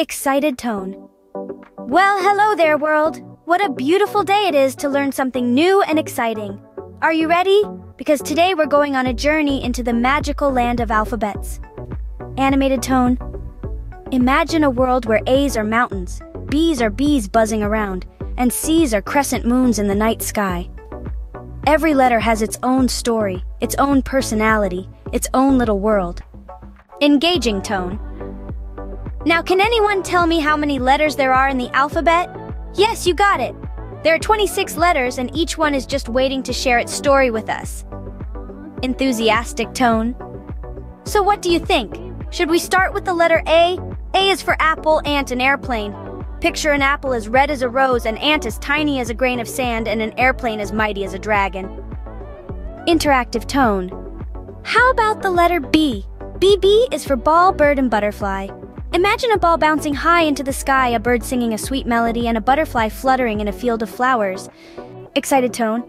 Excited tone. Well, hello there, world. What a beautiful day it is to learn something new and exciting. Are you ready? Because today we're going on a journey into the magical land of alphabets. Animated tone. Imagine a world where A's are mountains, B's are bees buzzing around, and C's are crescent moons in the night sky. Every letter has its own story, its own personality, its own little world. Engaging tone. Now, can anyone tell me how many letters there are in the alphabet? Yes, you got it. There are 26 letters, and each one is just waiting to share its story with us. Enthusiastic tone. So, what do you think? Should we start with the letter A? A is for apple, ant, and airplane. Picture an apple as red as a rose, an ant as tiny as a grain of sand, and an airplane as mighty as a dragon. Interactive tone. How about the letter B? BB is for ball, bird, and butterfly. Imagine a ball bouncing high into the sky, a bird singing a sweet melody, and a butterfly fluttering in a field of flowers. Excited tone.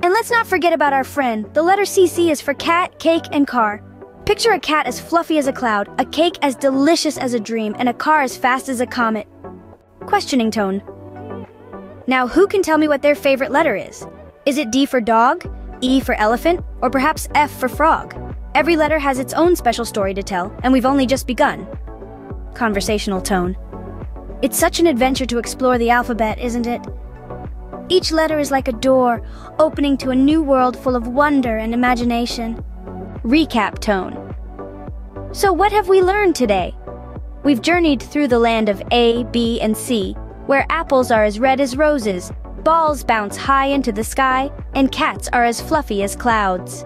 And let's not forget about our friend. The letter CC is for cat, cake, and car. Picture a cat as fluffy as a cloud, a cake as delicious as a dream, and a car as fast as a comet. Questioning tone. Now, who can tell me what their favorite letter is? Is it D for dog, E for elephant, or perhaps F for frog? Every letter has its own special story to tell, and we've only just begun conversational tone. It's such an adventure to explore the alphabet, isn't it? Each letter is like a door, opening to a new world full of wonder and imagination. Recap tone. So, what have we learned today? We've journeyed through the land of A, B, and C, where apples are as red as roses, balls bounce high into the sky, and cats are as fluffy as clouds.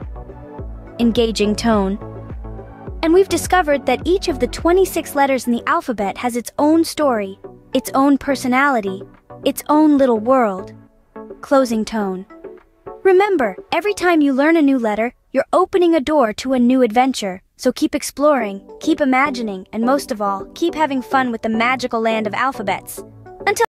Engaging tone. And we've discovered that each of the 26 letters in the alphabet has its own story, its own personality, its own little world. Closing tone. Remember, every time you learn a new letter, you're opening a door to a new adventure. So keep exploring, keep imagining, and most of all, keep having fun with the magical land of alphabets.